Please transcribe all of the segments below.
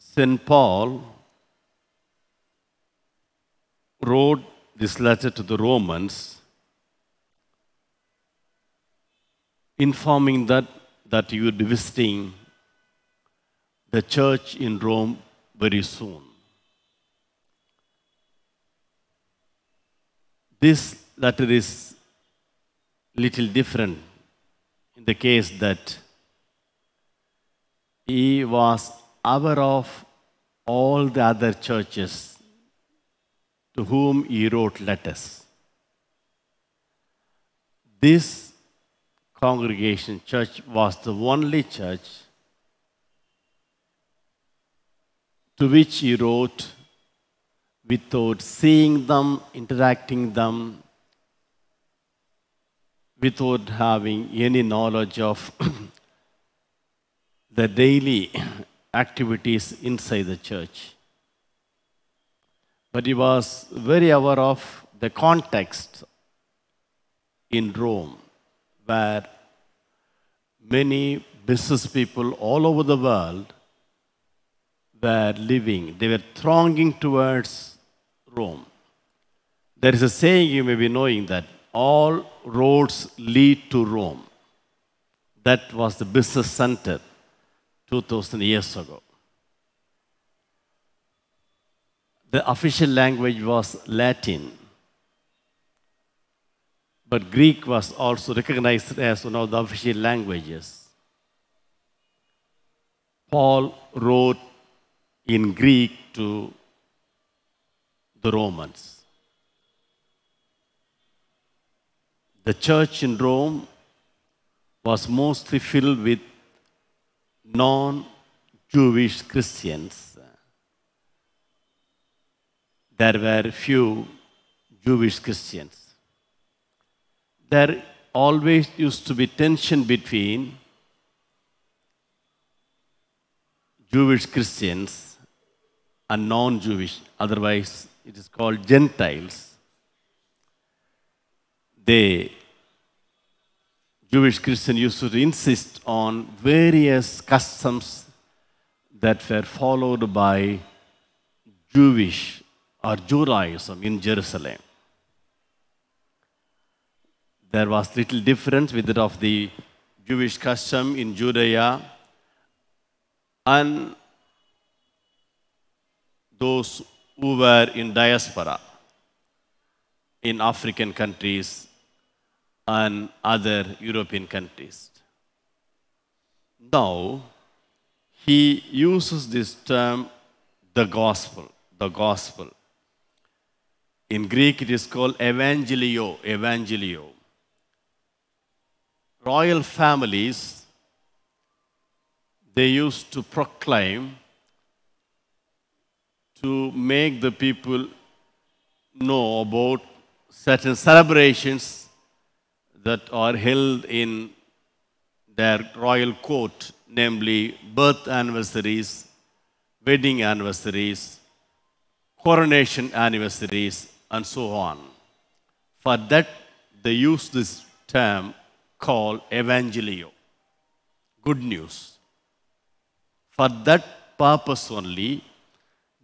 St. Paul wrote this letter to the Romans, informing that, that he would be visiting the church in Rome very soon. This letter is little different in the case that he was aware of all the other churches to whom he wrote letters. This congregation church was the only church to which he wrote without seeing them, interacting them, without having any knowledge of the daily activities inside the church. But he was very aware of the context in Rome, where many business people all over the world were living. They were thronging towards Rome. There is a saying you may be knowing that all roads lead to Rome. That was the business center 2000 years ago. The official language was Latin, but Greek was also recognized as one of the official languages. Paul wrote in Greek to the Romans. The church in Rome was mostly filled with non Jewish Christians. There were few Jewish Christians. There always used to be tension between Jewish Christians and non Jewish, otherwise, it is called Gentiles. They Jewish Christian used to insist on various customs that were followed by Jewish or Judaism in Jerusalem. There was little difference with that of the Jewish custom in Judea and those who were in diaspora in African countries and other European countries. Now, he uses this term, the gospel, the gospel. In Greek, it is called evangelio, evangelio. Royal families, they used to proclaim to make the people know about certain celebrations that are held in their royal court, namely birth anniversaries, wedding anniversaries, coronation anniversaries, and so on. For that, they use this term called evangelio, good news. For that purpose only,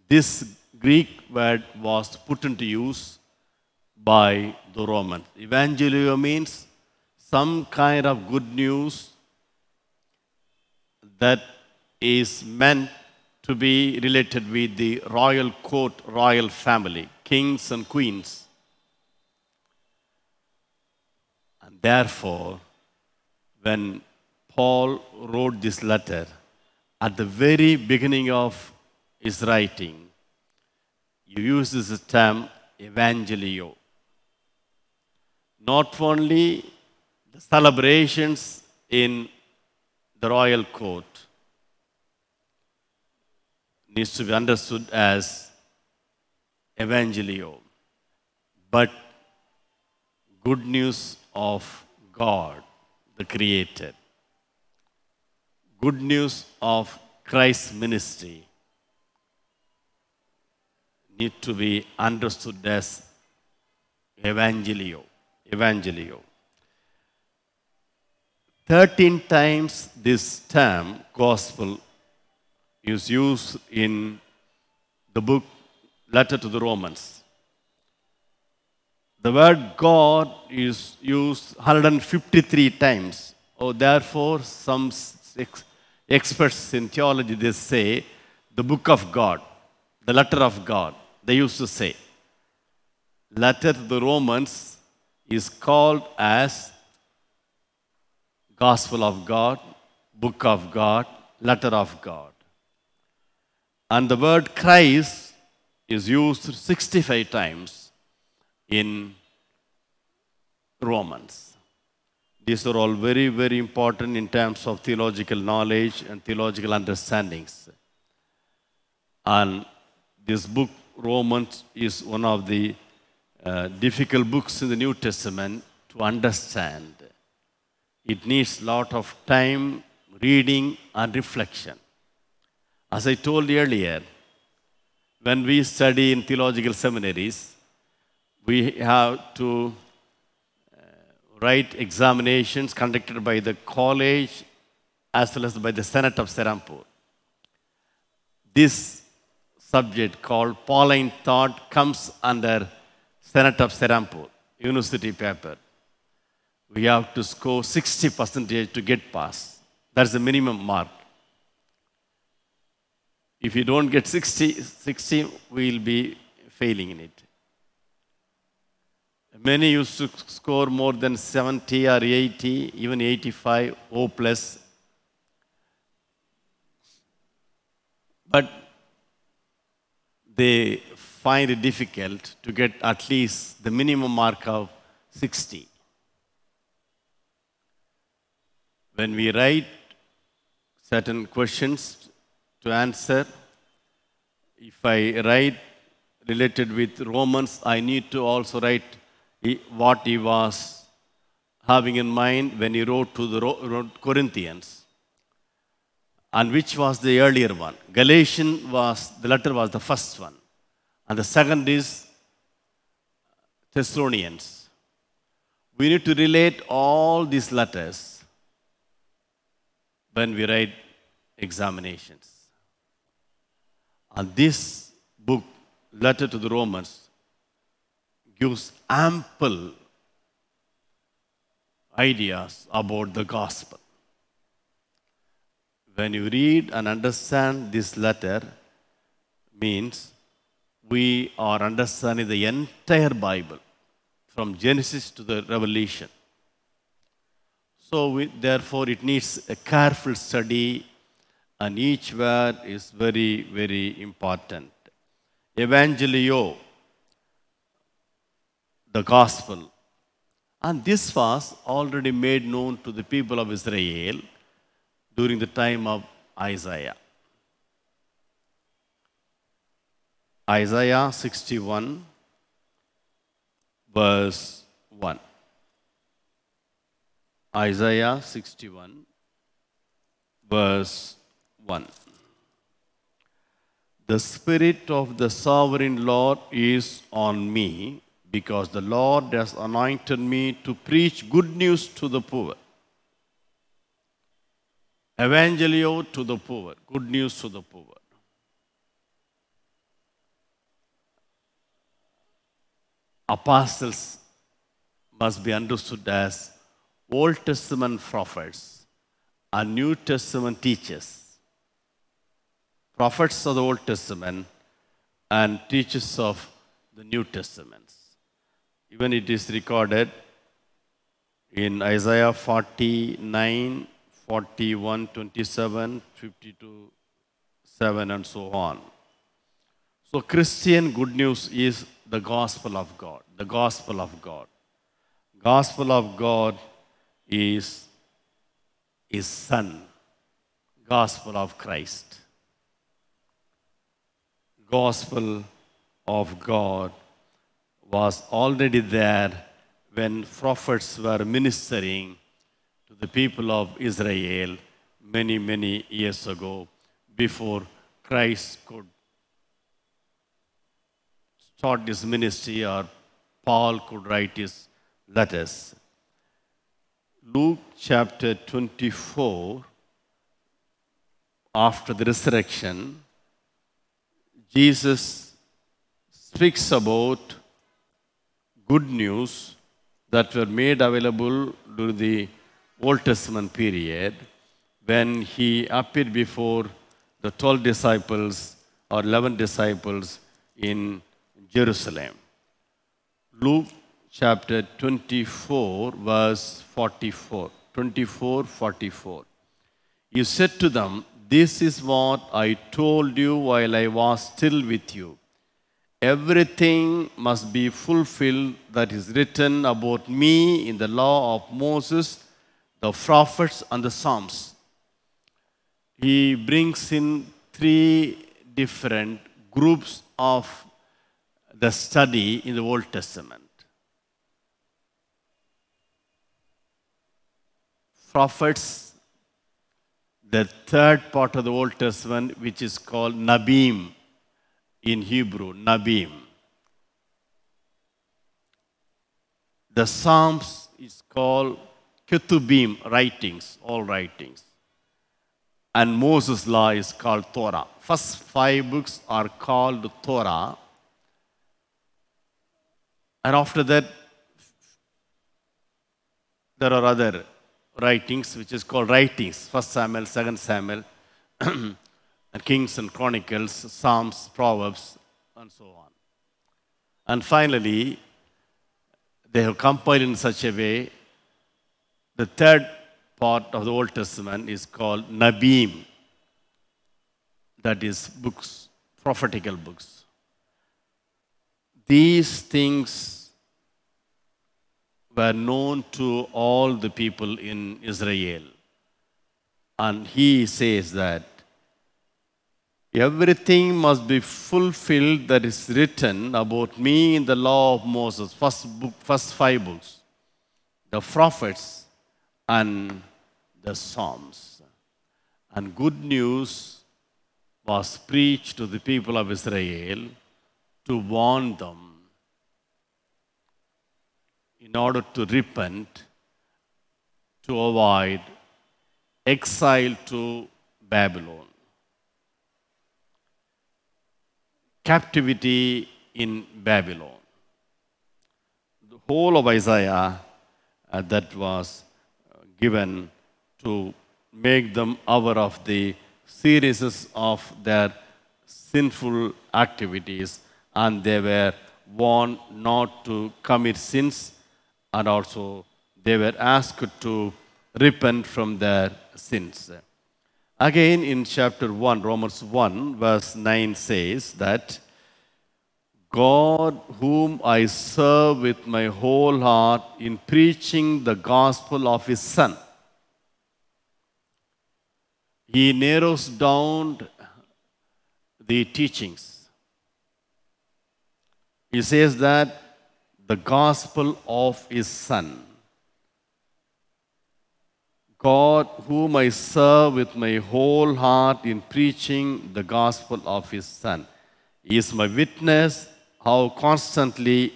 this Greek word was put into use by the Romans. Evangelio means some kind of good news that is meant to be related with the royal court, royal family, kings and queens. And therefore, when Paul wrote this letter, at the very beginning of his writing, he uses the term evangelio. Not only the celebrations in the royal court needs to be understood as evangelio, but good news of God, the Creator, good news of Christ's ministry need to be understood as evangelio. Evangelio. 13 times this term, gospel, is used in the book Letter to the Romans. The word God is used 153 times. Oh, therefore, some ex- experts in theology they say the book of God, the letter of God. They used to say. Letter to the Romans is called as Gospel of God, Book of God, Letter of God. And the word Christ is used 65 times in Romans. These are all very, very important in terms of theological knowledge and theological understandings. And this book, Romans, is one of the uh, difficult books in the New Testament to understand. It needs a lot of time, reading, and reflection. As I told earlier, when we study in theological seminaries, we have to uh, write examinations conducted by the college as well as by the Senate of Serampore. This subject called Pauline Thought comes under Senate of Serampore, university paper. We have to score 60 percentage to get pass. That's the minimum mark. If you don't get 60, 60 we'll be failing in it. Many used to score more than 70 or 80, even 85, O plus. But they find it difficult to get at least the minimum mark of 60. When we write certain questions to answer, if I write related with Romans, I need to also write what he was having in mind when he wrote to the Corinthians. And which was the earlier one? Galatian was, the letter was the first one. And the second is Thessalonians. We need to relate all these letters when we write examinations. And this book, Letter to the Romans, gives ample ideas about the gospel. When you read and understand this letter, means we are understanding the entire Bible from Genesis to the Revelation. So, we, therefore, it needs a careful study, and each word is very, very important. Evangelio, the gospel. And this was already made known to the people of Israel during the time of Isaiah. Isaiah 61, verse 1. Isaiah 61, verse 1. The Spirit of the Sovereign Lord is on me because the Lord has anointed me to preach good news to the poor. Evangelio to the poor, good news to the poor. Apostles must be understood as Old Testament prophets and New Testament teachers. Prophets of the Old Testament and teachers of the New Testaments. Even it is recorded in Isaiah 49, 41, 27, 52, 7, and so on. So, Christian good news is the gospel of God. The gospel of God. Gospel of God is His Son. Gospel of Christ. Gospel of God was already there when prophets were ministering to the people of Israel many, many years ago before Christ could start his ministry or Paul could write his letters. Luke chapter 24 after the resurrection, Jesus speaks about good news that were made available during the Old Testament period when he appeared before the 12 disciples or 11 disciples in Jerusalem. Luke chapter 24, verse 44. 24 44. He said to them, This is what I told you while I was still with you. Everything must be fulfilled that is written about me in the law of Moses, the prophets, and the Psalms. He brings in three different groups of the study in the Old Testament. Prophets, the third part of the Old Testament, which is called Nabim in Hebrew, Nabim. The Psalms is called Ketubim, writings, all writings. And Moses' law is called Torah. First five books are called Torah. And after that, there are other writings which is called writings. First Samuel, Second Samuel, and Kings and Chronicles, Psalms, Proverbs, and so on. And finally, they have compiled in such a way. The third part of the Old Testament is called Nabim. That is books, prophetical books. These things were known to all the people in Israel. And he says that everything must be fulfilled that is written about me in the law of Moses, first book, first five books, the prophets and the Psalms. And good news was preached to the people of Israel to warn them in order to repent, to avoid exile to Babylon, captivity in Babylon. The whole of Isaiah uh, that was uh, given to make them aware of the seriousness of their sinful activities and they were warned not to commit sins and also they were asked to repent from their sins. Again, in chapter 1, Romans 1, verse 9 says that God, whom I serve with my whole heart in preaching the gospel of His Son. He narrows down the teachings. He says that the gospel of His Son. God, whom I serve with my whole heart in preaching the gospel of His Son, is my witness how constantly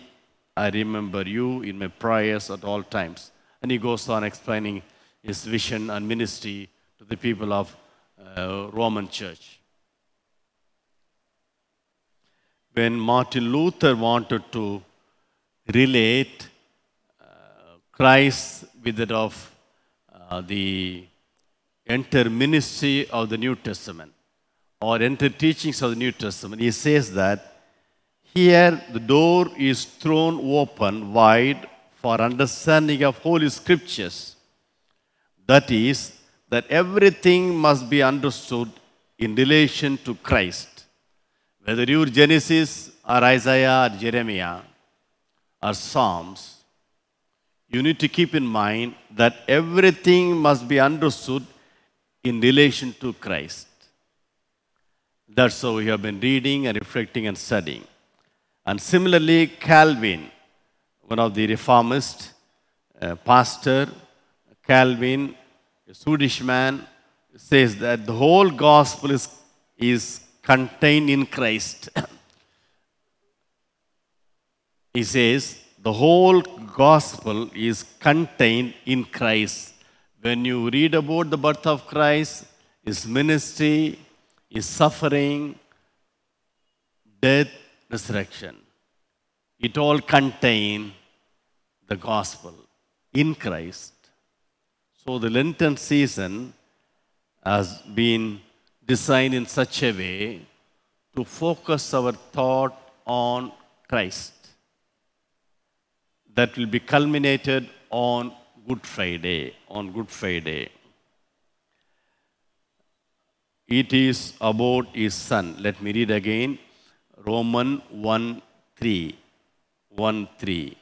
I remember you in my prayers at all times. And he goes on explaining his vision and ministry to the people of uh, Roman Church. When Martin Luther wanted to relate uh, Christ with that of uh, the enter ministry of the New Testament or enter teachings of the New Testament, he says that here the door is thrown open wide for understanding of Holy Scriptures. That is, that everything must be understood in relation to Christ. Whether you're Genesis or Isaiah or Jeremiah or Psalms, you need to keep in mind that everything must be understood in relation to Christ. That's how we have been reading and reflecting and studying. And similarly, Calvin, one of the reformist uh, pastor, Calvin, a Swedish man, says that the whole gospel is, is contained in Christ. he says the whole gospel is contained in Christ. When you read about the birth of Christ, his ministry, his suffering, death, resurrection. It all contain the gospel in Christ. So the Lenten season has been designed in such a way to focus our thought on Christ. That will be culminated on Good Friday. On Good Friday. It is about his son. Let me read again. Roman 1 3. 1 3.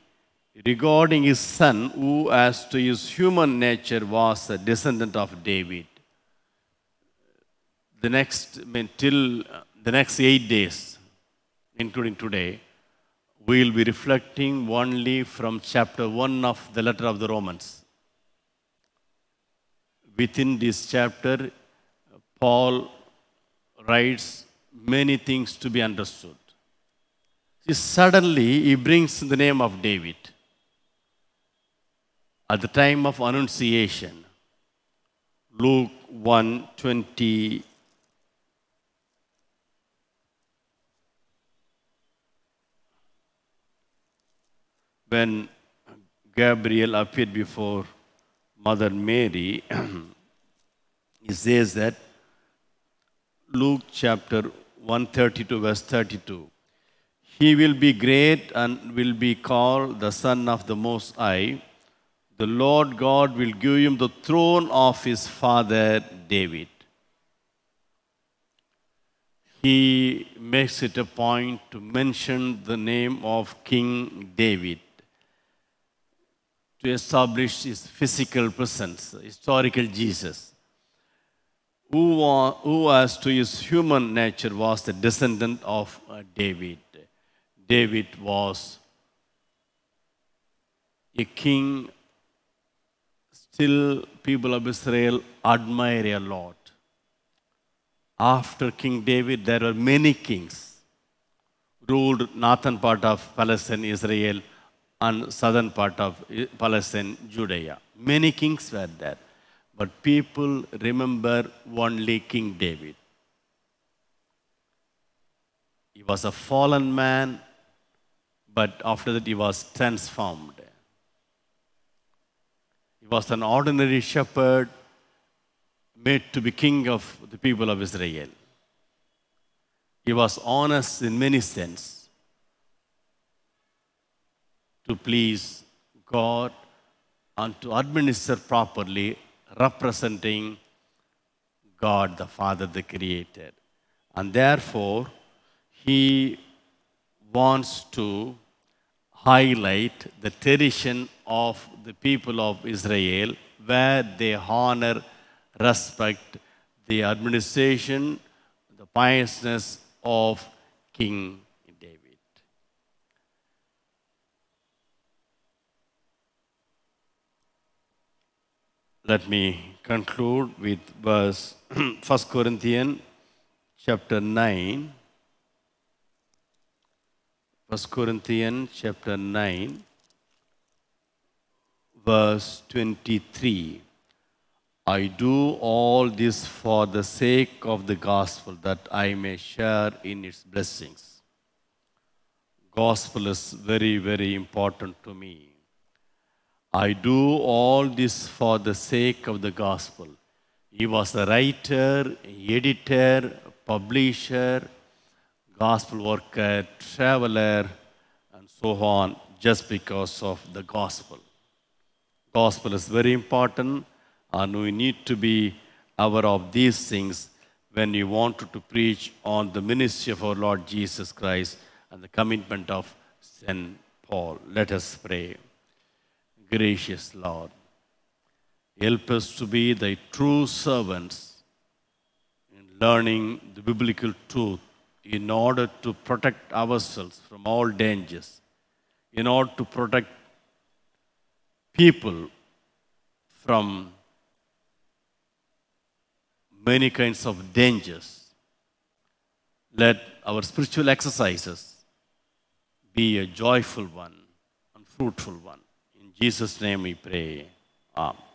Regarding his son, who as to his human nature was a descendant of David. The next, I mean, till uh, the next eight days, including today, we will be reflecting only from chapter 1 of the letter of the Romans. Within this chapter, Paul writes many things to be understood. See, suddenly, he brings the name of David. At the time of Annunciation, Luke 1 20 when Gabriel appeared before Mother Mary, he says that Luke chapter 132, verse 32. He will be great and will be called the Son of the Most High. The Lord God will give him the throne of his father David. He makes it a point to mention the name of King David to establish his physical presence, historical Jesus, who, who as to his human nature was the descendant of uh, David. David was a king, still people of Israel admire a lot. After King David, there were many kings ruled northern part of Palestine, Israel, and southern part of Palestine, Judea. Many kings were there, but people remember only King David. He was a fallen man, but after that he was transformed. He was an ordinary shepherd made to be king of the people of Israel. He was honest in many sense to please God and to administer properly, representing God the Father, the Creator. And therefore, he wants to highlight the tradition of the people of Israel where they honor, respect the administration, the piousness of King David. Let me conclude with verse 1 Corinthians chapter 9. 1 Corinthians chapter 9, verse 23. I do all this for the sake of the gospel, that I may share in its blessings. Gospel is very, very important to me. I do all this for the sake of the gospel. He was a writer, editor, publisher, gospel worker, traveler, and so on, just because of the gospel. Gospel is very important, and we need to be aware of these things when we want to preach on the ministry of our Lord Jesus Christ and the commitment of St. Paul. Let us pray. Gracious Lord, help us to be thy true servants in learning the biblical truth in order to protect ourselves from all dangers, in order to protect people from many kinds of dangers. Let our spiritual exercises be a joyful one and fruitful one. Jesus' name we pray. Amen.